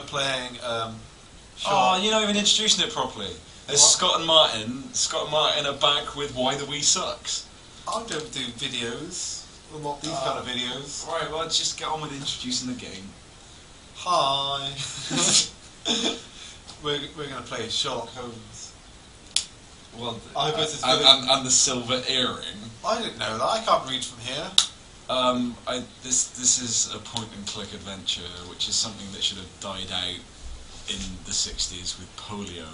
We're playing. Um, Oh, you're not even introducing it properly. There's What? Scott and Martin. Scott and Martin are back with Why the Wii Sucks. I don't do videos. Well, not these Uh, kind of videos. Alright, well, let's just get on with introducing the game. Hi. we're we're going to play Sherlock Holmes. Well, I versus and, Villain. and, and the silver earring. I didn't know that. I can't read from here. Um, I, this this is a point and click adventure, which is something that should have died out in the '60s with polio.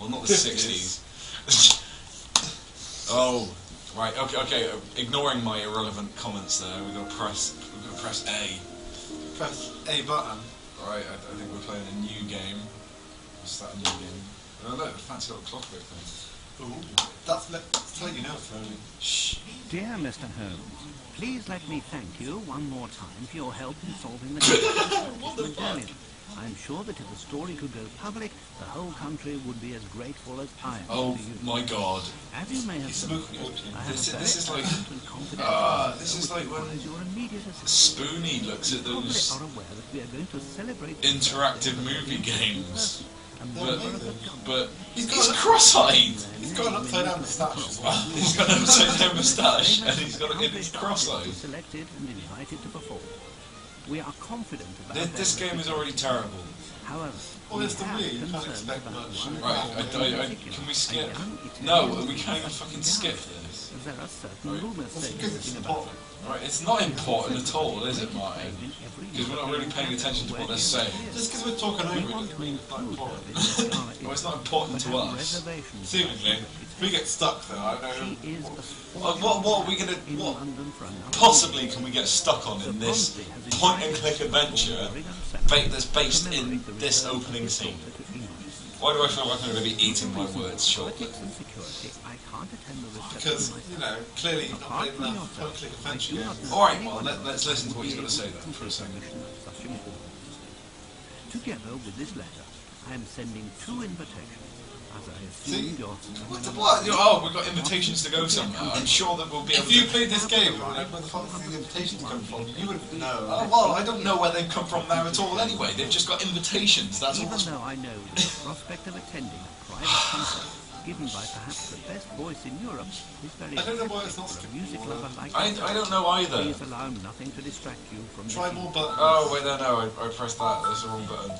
Well, not the '60s. oh, right. Okay, okay. uh, Ignoring my irrelevant comments there, we're gonna press. We're gonna press A. Press A button. Right. I, I think we're playing a new game. What's that? A new game? Oh look, a fancy little clockwork thing. Ooh. That's let, that's let you know. Shh. Dear Mr. Holmes, please let me thank you one more time for your help in solving the case. I'm sure that if the story could go public, the whole country would be as grateful as I am Oh my God. As you may have He's smoking. This is- this is like- Ah, matter this is like when requires your immediate assistance. Spoony looks at those are aware that we are going to celebrate interactive movie games. And They're member of the amazing. company. But He's he's, got a- cross-eyed. He's got an upside down moustache as well. He's got an upside down moustache and he's got have it, it's cross-eyed. artists Selected and invited to perform. We are confident about This, this game is already terrible. However, Well, we it's the have Wii, you can't concerns expect much. Right, I, I, I, can we skip? No, we can't even fucking skip this. There are certain That's because it's about important. Right, it's not important at all, is it, Martin? Because we're not really paying attention to what they're saying. Just because we're talking over it doesn't to mean it's not important. in this hour Well, it's not important to us. Seemingly. If we get stuck though, I don't know. Uh, what, what are we gonna, in what London for another possibly can we get stuck on in this Bromsby has point and invited click us to adventure Birmingham ba- Centre that's to based in this opening scene? to. Why do I feel like I'm going to be eating my words shortly? Because, you know, clearly you've not played enough yourself, point click I adventure do not games. know Alright, well, let, let's listen to what he's got to say then for a second. mission of such importance. Together with this letter, I am sending two invitations. As I See? What? the- what? You- Oh, we've got invitations to go somewhere. I'm sure that we'll be able If you played this game, where the fuck did the invitations come from? You would Oh, know. well, I don't know where they've come from now at all anyway. They've just got invitations, that's all. Even though I know the prospect of attending a private concert given by perhaps the best voice in Europe is very I don't know why it's not for a music lover like I. I don't know either. Please allow nothing to distract you from Try making more buttons. Oh, wait, no, no, I, I pressed that. That's the wrong button.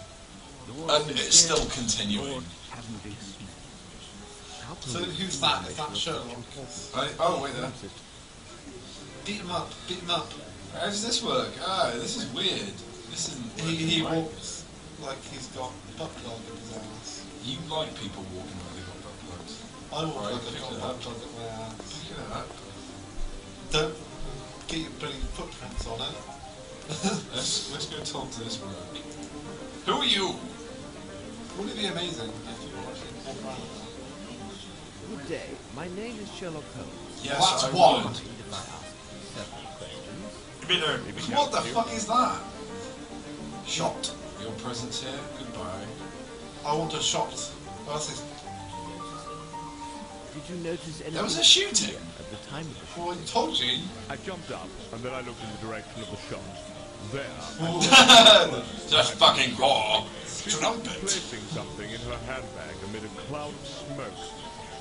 your And it's still continuing. Lord Cavendish Smith. How So who's to that? make Is that your Sherlock? I, oh, wait there. Beat him up, beat him up. How does this work? Ah, this is weird. This isn't. He, he right. walks like he's got butt plug in his ass. You like people walking like they've got butt plugs. I walk Right, like I've pick got it butt up. plug in my ass. Pick it up. Don't get your bloody footprints on it. Let's, let's go talk to this bloke. Who are you? Wouldn't it be amazing if you were actually walk around? Good day. My name is Sherlock Holmes. Yes, That's I one. would. Mind if I ask several questions? What the fuck is that? Shot. Your presence here. Goodbye. I want a shot. Oh, that's his. Did you notice anything There was a shooting. at the time of the oh, shooting. Well, I told you. I jumped up, and then I looked in the direction of the shot. There, Just fucking raw. she was Trumpet. placing something in her handbag amid a cloud of smoke.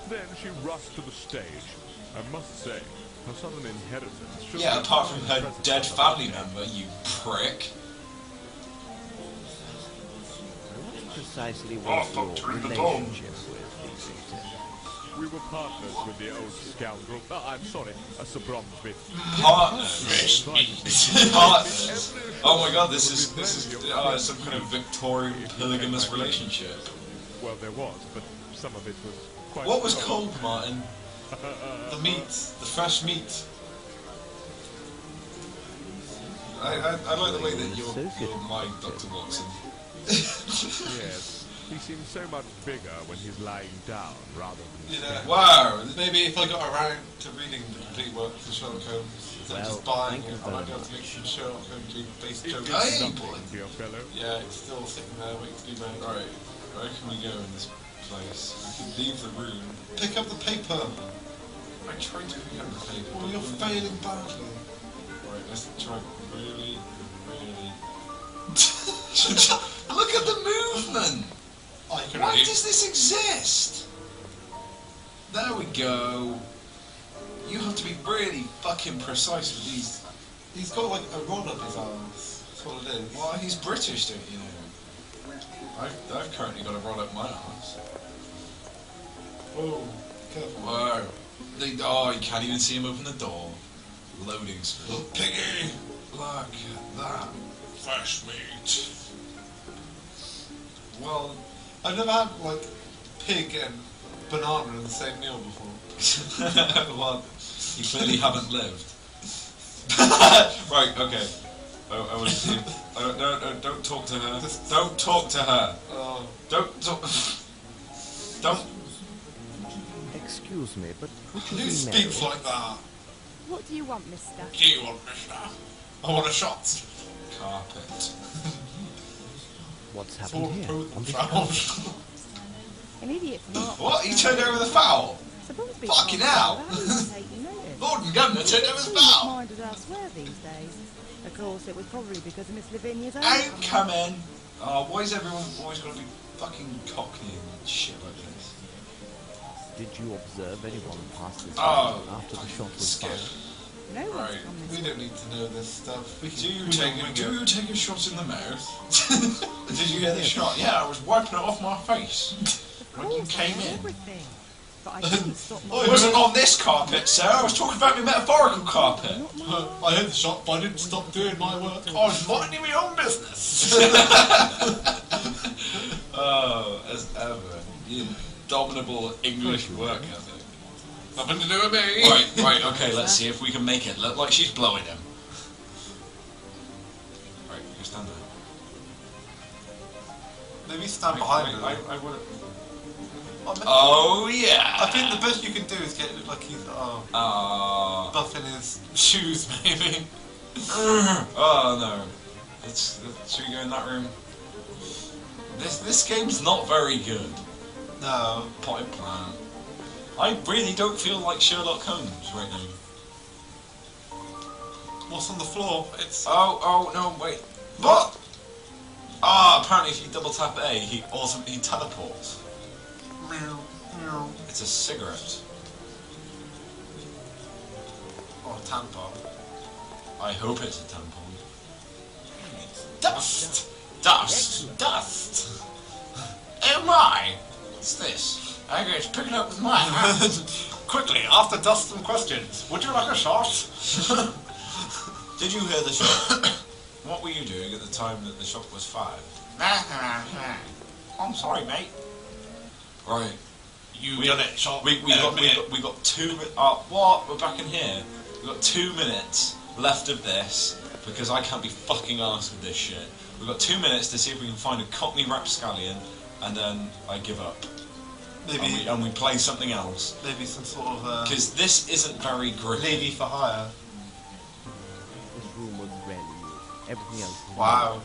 Then she rushed to the stage. I must say, her sudden inheritance should Yeah, apart from her dead family member, you prick. What precisely Oh, was fuck, your turn the bomb. relationship with the victim? We were partners with the old scoundrel. Oh, I'm sorry, uh, Sir Bromsby. Partners. Partners. Oh my god, this is this is uh, some kind of Victorian polygamous relationship. Well, there was, but some of it was quite. What was cold. called, Martin? The meat, the fresh meat. I, I, I like the way that you're, you're my Dr. Watson. Yes, he seems so much bigger when he's lying down rather than. You know, Wow. maybe if I got around to reading the complete works of Sherlock Holmes, instead of just Well, buying it, I might very be able to make some Sherlock Holmes based It jokes. is Hey, something, boy. dear fellow. Yeah, it's still sitting there waiting to be made. Right, where can we go in this place? We can leave the room. Pick up the paper. I tried to pick up the paper. Well, you're failing badly. Right, let's try really, really Look at the movement. Why does this exist? There we go. You have to be really fucking precise with these. He's got like a rod up his arms. That's what it is. Well, he's British, don't you know? I've, I've currently got a rod up my arms. Oh, careful. Whoa. They, oh, you can't even see him open the door. Loading screen. Look, piggy! Look at that. Fresh meat. Well, I've never had like pig and banana in the same meal before. well, you clearly haven't lived. right, okay. I, I want to see. I don't, no, no, don't talk to her. Just- Don't talk to her. Oh, Don't talk. Don't. Excuse me, but would you who be speaks like that? What do you want, mister? What do you want mister? I want a shot. Carpet. What's happened here? On this trousers. An idiot from Art. What? He turned over the foul? Suppose we Fucking can't hell. allow you to take notice. Lord and Governor turned over the He foul. minded elsewhere these days. Of course, it was probably because of Miss Lavinia's own Ain't coming. coming. Oh, why is everyone always got to be fucking cockney and shit like this? Did you observe anyone pass this Oh, way after the shot was skip. fired? No one's Right. come We this don't need to know this stuff. We Do you we take know a, do you take a shot in the mouth? Did you hear the shot? Yeah, I was wiping it off my face Of when you course, I came know in. everything. But I didn't stop my... It wasn't on this carpet, sir. I was talking about my metaphorical carpet. Uh, I heard the shot, but I didn't stop doing my work. I was minding my own business. Oh, as ever, you indomitable English work ethic. Nothing to do with me. Right, right, okay. Let's see if we can make it look like she's blowing him. Right, you stand there. Maybe stand I, behind her. I, I would. I mean, Oh yeah. I think the best you can do is get it look like he's oh, Ah. buffing his shoes, maybe. oh no. Let's, let's should we go in that room? This this game's not very good. No. Potted plant. I really don't feel like Sherlock Holmes right now. What's on the floor? It's Oh oh no wait. What? Ah, apparently if you double tap A, he also he teleports. meow, meow. It's a cigarette. Or a tampon. I hope it's a tampon. Dust! Dust! Dust! Oh my! What's this? I go to pick it up with my hand. Quickly, after dust some questions. Would you like a shot? Did you hear the shot? what were you doing at the time that the shot was fired? I'm sorry, mate. Right. You We- done it, shot. We, we, Uh, got, we, got, we got two mi- uh, what? We're back in here. We've got two minutes left of this because I can't be fucking arsed with this shit. We've got two minutes to see if we can find a Cockney rapscallion and then I give up. And we, maybe and we play something else. maybe some sort of uh, Because this isn't very grippy. lady for hire. This room was rarely used. Everything else Wow.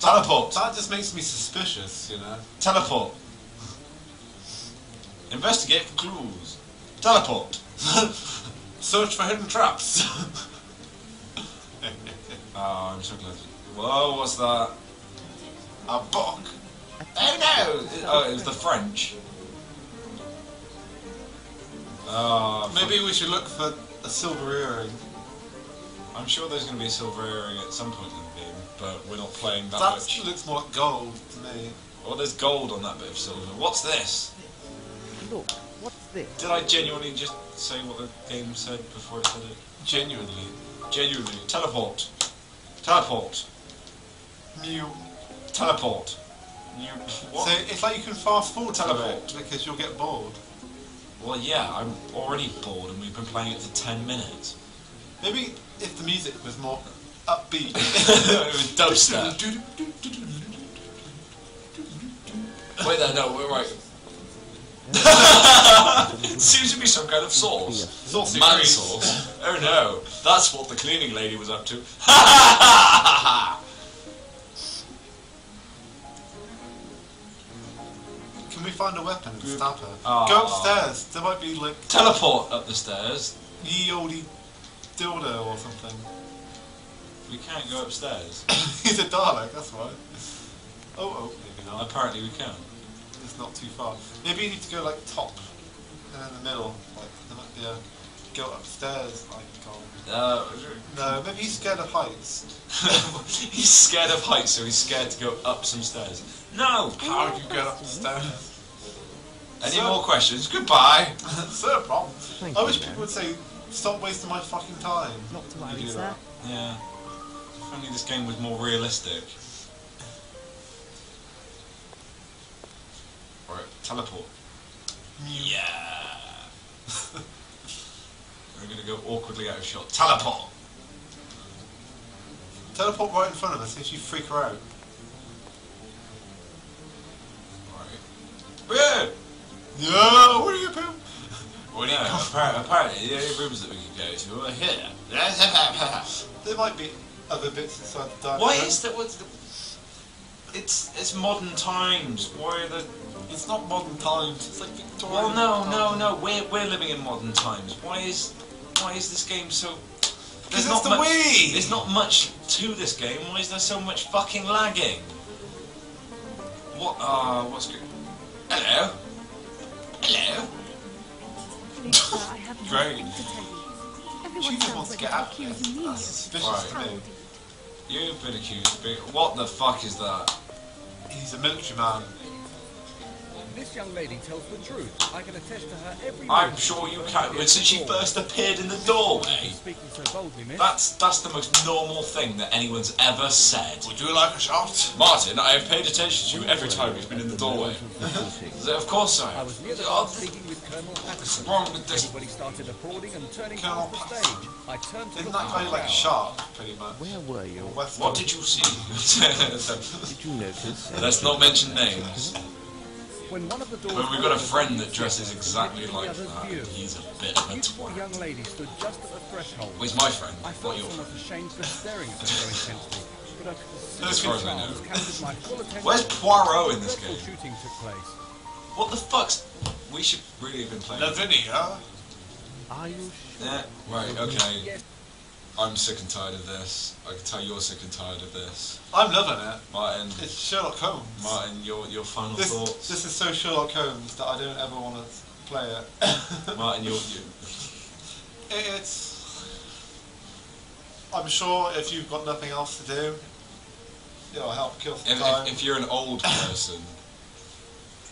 Teleport! That just makes me suspicious, you know. Teleport! Investigate for clues. Teleport! Search for hidden traps. Oh, I'm so glad. Whoa, what's that? a book. Oh no! Oh, it was the French. Oh, Maybe we should look for a silver earring. I'm sure there's going to be a silver earring at some point in the game, but we're not playing that That much. looks more like gold to me. Oh, there's gold on that bit of silver. What's this? Look, what's this? Did I genuinely just say what the game said before it said it? Genuinely. Genuinely. Teleport. Teleport. Mew. Teleport. You, what? So it's like you can fast forward to Teleport. because you'll get bored. Well, yeah, I'm already bored and we've been playing it for 10 minutes. Maybe if the music was more upbeat. it was dubstep. Wait there, no, we're right. Seems to be some kind of sauce. Saucy Man sauce. Oh no, that's what the cleaning lady was up to. Can we find a weapon and stab her? Ah. Go upstairs. There might be like Teleport up the stairs. ye olde dildo or something. We can't go upstairs. He's a Dalek, that's why. Oh, oh, maybe not. Apparently we can. It's not too far. Maybe you need to go like top and in the middle. Like there might be a go upstairs. Like oh. Uh, no, maybe he's scared of heights. he's scared of heights, so he's scared to go up some stairs. No! How do you get up the stairs? Any So- more questions? Goodbye! Sir, problem. Thank I you, wish man. people would say, "Stop wasting my fucking time." Not to worry, sir. Yeah. If only this game was more realistic. Right, teleport. Yeah! We're gonna go awkwardly out of shot. Teleport! Teleport right in front of us if you freak her out. Right. Yeah! Yeah, what are you doing? Well, yeah, apparently, apparently the only rooms that we can go to are here. There might be other bits inside the dining Why room. is that? What's the? It's it's modern times. Why are the? It's not modern times. It's like Victorian. Well, no, no, times. no. We're we're living in modern times. Why is why is this game so? Because it's the much. Wii. There's not much to this game. Why is there so much fucking lagging? What? Uh, what's good? Hello. Hello. Please, sir, I have Great. nothing to tell you. She Everyone wants to get out of there. That's suspicious to Right. me. You've been accused. Of being, what the fuck is that? He's a military man. This young lady tells the truth. I can attest to her every I'm sure you can. But since she first appeared in the doorway, so boldly, that's that's the most normal thing that anyone's ever said. Would you like a shot? Martin, I have paid attention to you every time you've been in the doorway. Of course I I have. was near the Oh, speaking with Colonel Patterson. wrong with this? Everybody started applauding and turning Colonel the stage. I turned to Isn't that at guy like a shark, pretty much? Where were you? What did you see? Did you notice? Let's not mention names. But we've got a friend that dresses exactly like that. view. He's a bit of A a beautiful young lady stood just at the threshold. Well, he's my friend, I not your friend. ashamed for staring at her so intensely. But a As far as I know. charms captured my full attention. Where's Poirot in this game? shooting took place. What the fuck's... We should really have been playing... Lavinia? Are you sure? Yeah, right, okay. I'm sick and tired of this. I can tell you're sick and tired of this. I'm loving it. Martin, It's Sherlock Holmes. Martin, your your final This, thoughts? this is so Sherlock Holmes that I don't ever want to play it. Martin, your, your it's. I'm sure if you've got nothing else to do, it'll help kill some if, time. if, if you're an old person,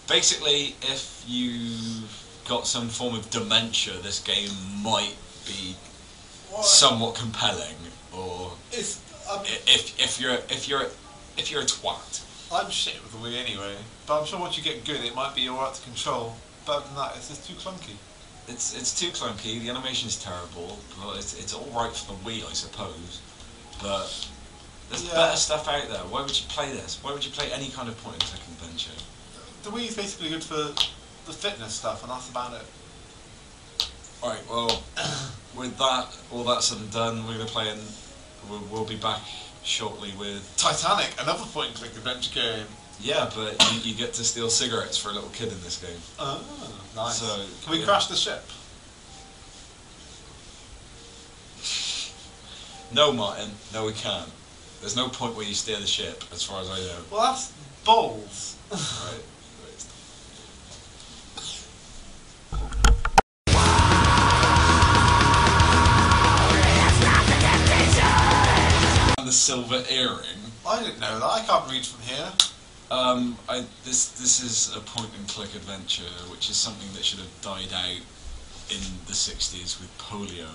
basically, if you've got some form of dementia, this game might be? Somewhat compelling. Or It's. Um, I'm, if if you're if you're if you're a twat, I'm shit with the Wii anyway, but I'm sure once you get good, it might be alright to control. But other than that, it's just too clunky. it's it's too clunky. The animation's terrible. But it's it's all right for the Wii, I suppose. But there's Yeah. better stuff out there. Why would you play this? Why would you play any kind of point-and-click adventure? The Wii is basically good for the fitness stuff, and that's about it. Alright, well, with that, all that said and done, we're going to play and we'll, we'll be back shortly with... Titanic, another point-and-click adventure game. Yeah, but you, you get to steal cigarettes for a little kid in this game. Oh, nice. So, Can we yeah. crash the ship? No, Martin, no we can't. There's no point where you steer the ship, as far as I know. Well, that's balls. Right. Silver earring. I didn't know that. I can't read from here. Um, I, this this is a point and click adventure, which is something that should have died out in the '60s with polio.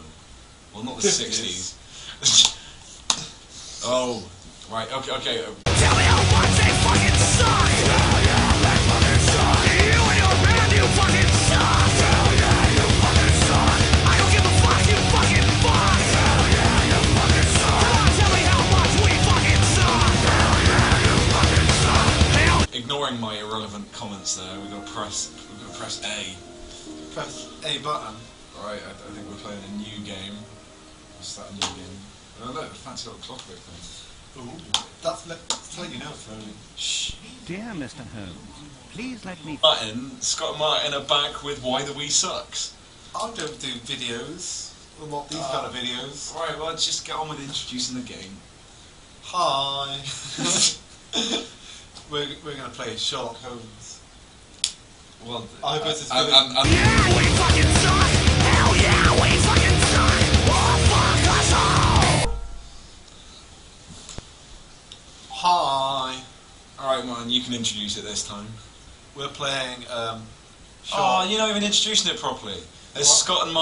Well, not the '60s. oh, right. Okay. Okay. uh, Ignoring press. We're gonna press A. Press A button. All right. I, I think we're playing a new game. Is that a new game? Oh look, a fancy little clockwork thing. Ooh. That's let, that's let you know it's early. Shh. Dear Mr. Holmes, please let me... Martin, Scott and Martin are back with Why the Wii Sucks. I don't do videos. Well, not these Uh, kind of videos. Alright, well, let's just get on with introducing the game. Hi. we're we're gonna play Sherlock Holmes. Well, I bet it's and, gonna- and, and, Hi. Alright, man, you can introduce it this time. We're playing um, Oh, you're not even introducing it properly. It's What? Scott and Mike.